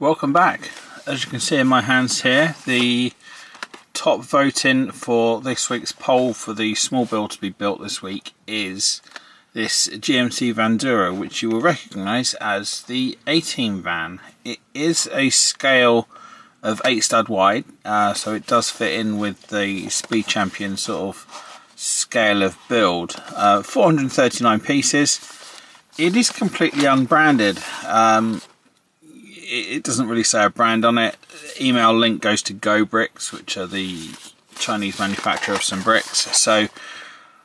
Welcome back. As you can see in my hands here, the top voting for this week's poll for the small build to be built this week is this GMC Vandura, which you will recognise as the A-Team van. It is a scale of 8 stud wide, uh, so it does fit in with the Speed Champion sort of scale of build. Uh, 439 pieces. It is completely unbranded. Um, it doesn't really say a brand on it. Email link goes to Go Bricks, which are the Chinese manufacturer of some bricks. So,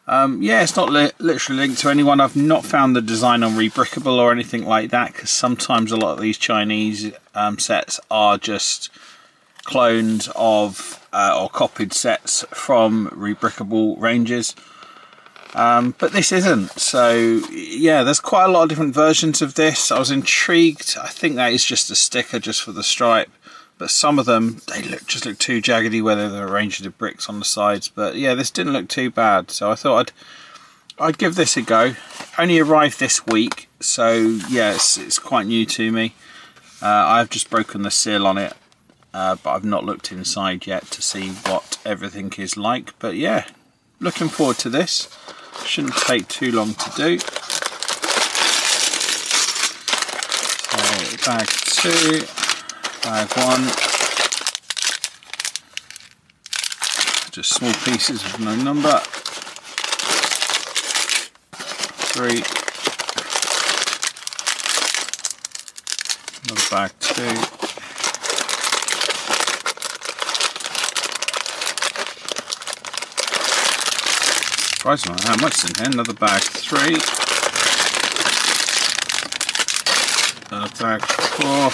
um, yeah, it's not li literally linked to anyone. I've not found the design on Rebrickable or anything like that because sometimes a lot of these Chinese um, sets are just cloned of uh, or copied sets from Rebrickable ranges. Um, but this isn't. So yeah, there's quite a lot of different versions of this. I was intrigued. I think that is just a sticker just for the stripe. But some of them, they look just look too jaggedy where they're arranged with bricks on the sides. But yeah, this didn't look too bad. So I thought I'd I'd give this a go. Only arrived this week, so yeah, it's, it's quite new to me. Uh, I've just broken the seal on it, uh, but I've not looked inside yet to see what everything is like. But yeah, looking forward to this. Shouldn't take too long to do. So bag two, bag one. Just small pieces with no number. Three. Another bag two. Surprised on how much in here. Another bag three. Another bag four.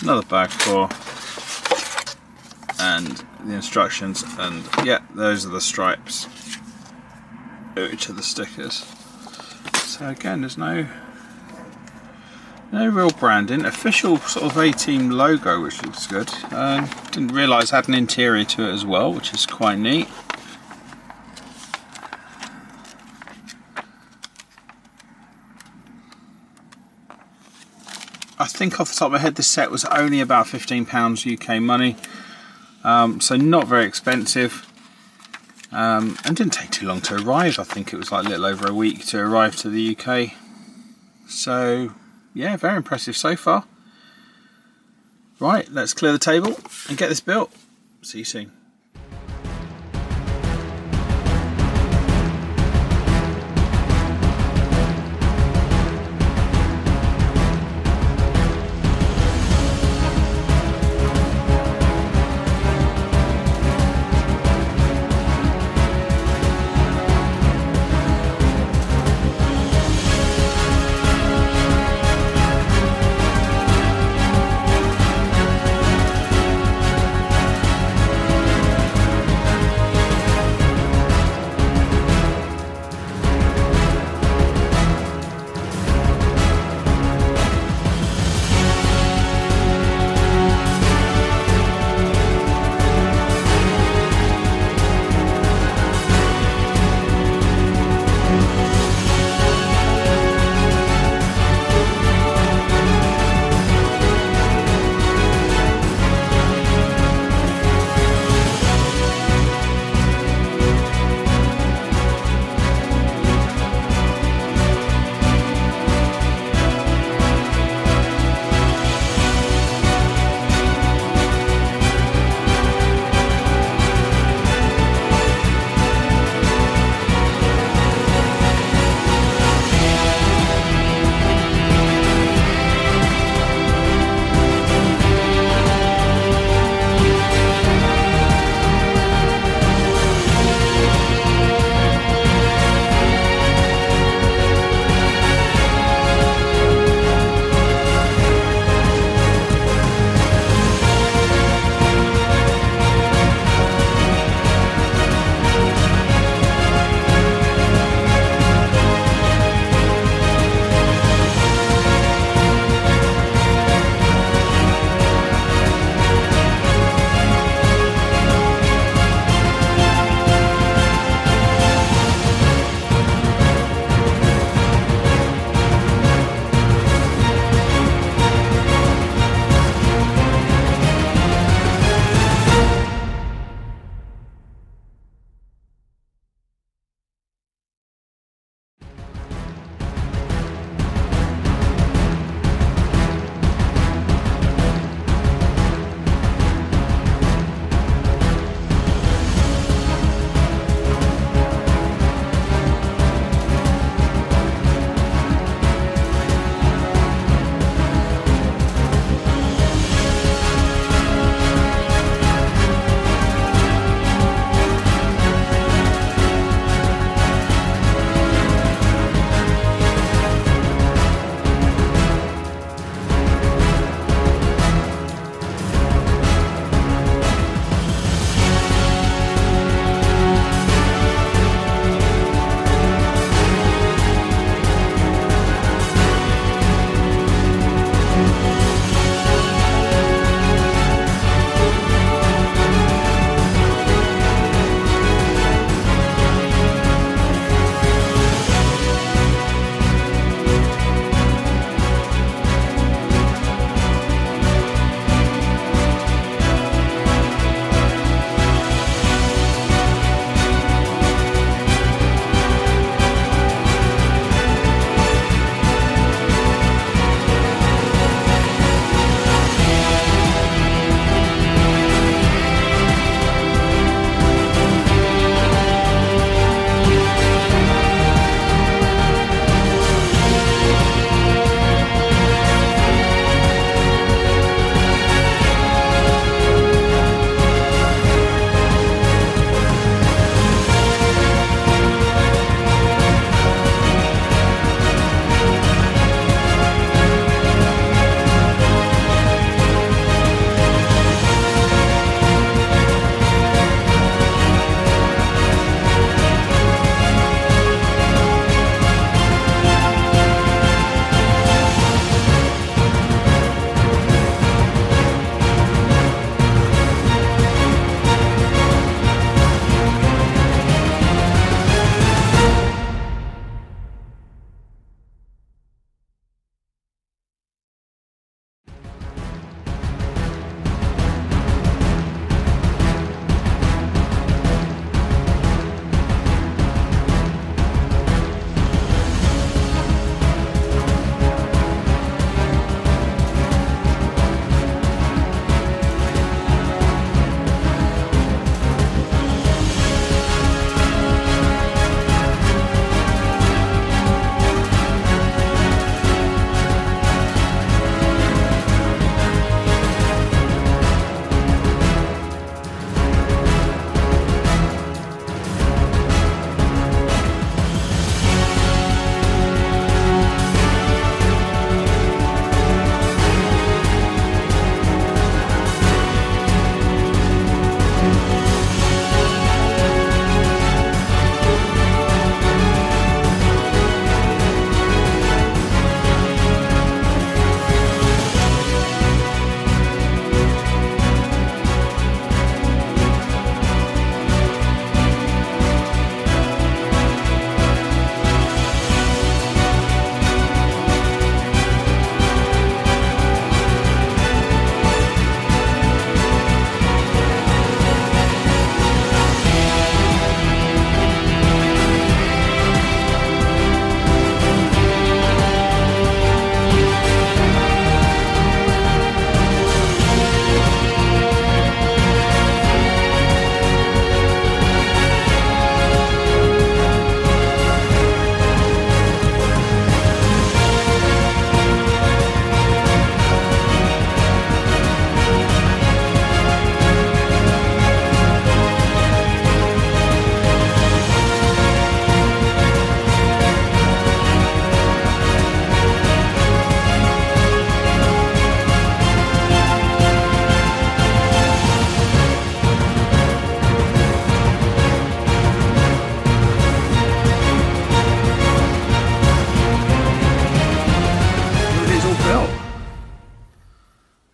Another bag four. And the instructions and yeah, those are the stripes. Each of the stickers. So again, there's no no real branding. Official sort of A-Team logo, which looks good. Um, didn't realise had an interior to it as well, which is quite neat. I think off the top of my head this set was only about £15 UK money. Um, so not very expensive. Um, and didn't take too long to arrive. I think it was like a little over a week to arrive to the UK. So yeah, very impressive so far. Right, let's clear the table and get this built. See you soon.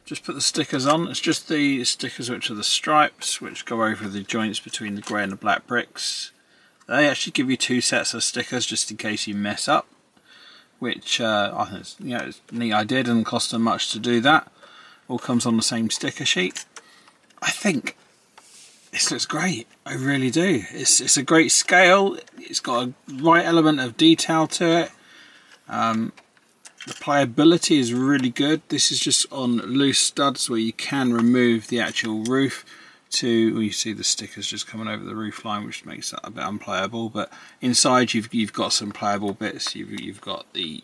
Just put the stickers on. It's just the stickers which are the stripes which go over the joints between the grey and the black bricks. They actually give you two sets of stickers just in case you mess up, which uh, I think is, you know, it's neat idea. Doesn't cost them much to do that. All comes on the same sticker sheet. I think this looks great. I really do. It's it's a great scale. It's got a right element of detail to it. Um, the playability is really good. This is just on loose studs where you can remove the actual roof to well, you see the stickers just coming over the roof line which makes that a bit unplayable but inside you've you've got some playable bits you've, you've got the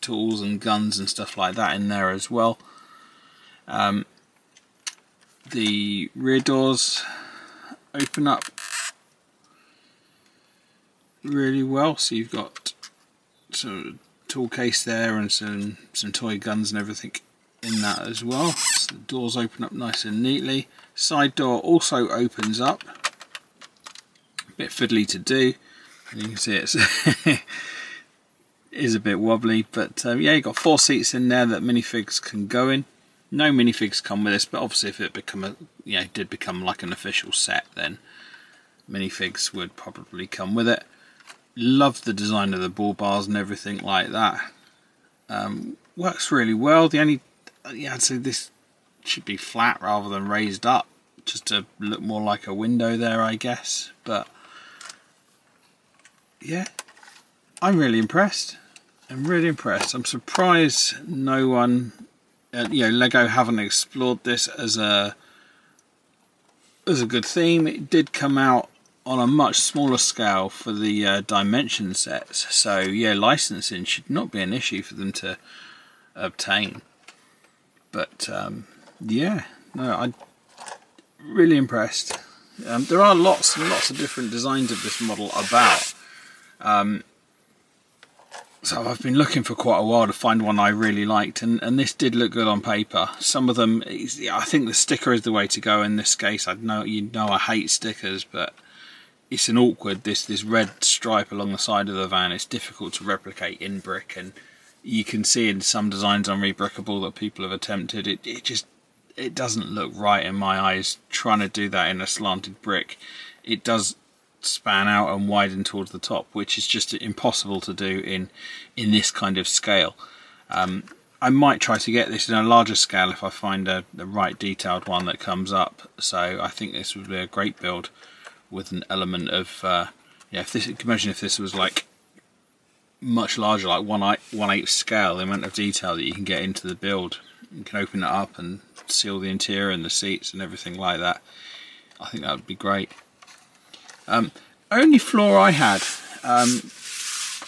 tools and guns and stuff like that in there as well um, the rear doors open up really well so you've got some tool case there and some some toy guns and everything in that as well. So the doors open up nice and neatly. Side door also opens up. A bit fiddly to do. And you can see it's is a bit wobbly but um, yeah you've got four seats in there that minifigs can go in. No minifigs come with this but obviously if it become a you know did become like an official set then minifigs would probably come with it love the design of the ball bars and everything like that. Um, works really well. The only yeah, I'd say this should be flat rather than raised up just to look more like a window there I guess. But yeah I'm really impressed. I'm really impressed. I'm surprised no one uh, you know Lego haven't explored this as a as a good theme. It did come out on a much smaller scale for the uh, dimension sets so yeah licensing should not be an issue for them to obtain but um, yeah, no, I'm really impressed. Um, there are lots and lots of different designs of this model about. Um, so I've been looking for quite a while to find one I really liked, and, and this did look good on paper. Some of them, I think the sticker is the way to go in this case. I know you know I hate stickers, but it's an awkward this this red stripe along the side of the van. It's difficult to replicate in brick, and you can see in some designs on Rebrickable that people have attempted. It, it just it doesn't look right in my eyes trying to do that in a slanted brick. It does span out and widen towards the top, which is just impossible to do in in this kind of scale. Um, I might try to get this in a larger scale if I find a, the right detailed one that comes up. So I think this would be a great build with an element of uh, yeah. If this, imagine if this was like much larger, like one eight, one eighth scale, the amount of detail that you can get into the build. You can open it up and seal the interior and the seats and everything like that. I think that would be great. Um, only flaw I had, um,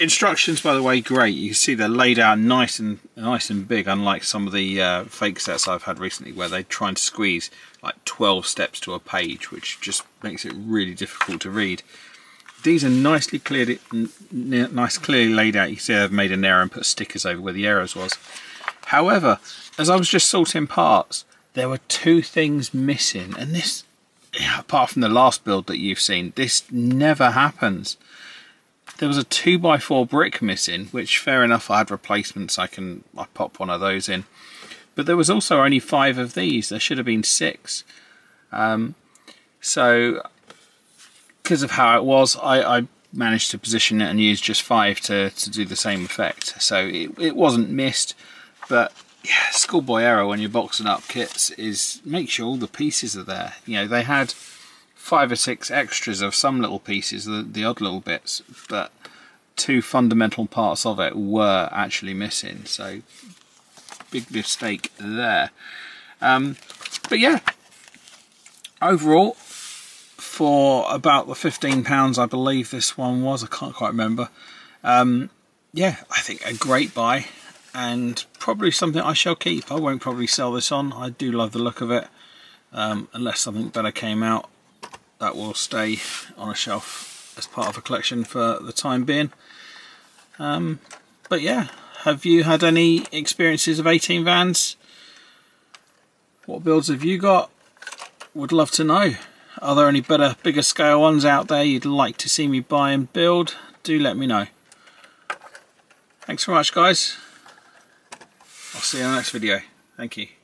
instructions by the way great. You can see they're laid out nice and nice and big, unlike some of the uh, fake sets I've had recently where they try and squeeze like 12 steps to a page, which just makes it really difficult to read. These are nicely cleared, nice clearly laid out. You see I've made an error and put stickers over where the arrows was. However, as I was just sorting parts, there were two things missing, and this, apart from the last build that you've seen, this never happens. There was a 2x4 brick missing, which fair enough, I had replacements, I can I pop one of those in. But there was also only five of these, there should have been six. Um, so because of how it was, I, I, managed to position it and use just five to, to do the same effect. So it, it wasn't missed, but yeah, schoolboy error when you're boxing up kits is make sure all the pieces are there. You know, they had five or six extras of some little pieces, the, the odd little bits, but two fundamental parts of it were actually missing. So big mistake there. Um, but yeah, overall, for about the £15 I believe this one was, I can't quite remember. Um, yeah, I think a great buy and probably something I shall keep. I won't probably sell this on, I do love the look of it. Um, unless something better came out, that will stay on a shelf as part of a collection for the time being. Um, but yeah, have you had any experiences of A-Team vans? What builds have you got? Would love to know. Are there any better, bigger scale ones out there you'd like to see me buy and build? Do let me know. Thanks very much guys. I'll see you in the next video. Thank you.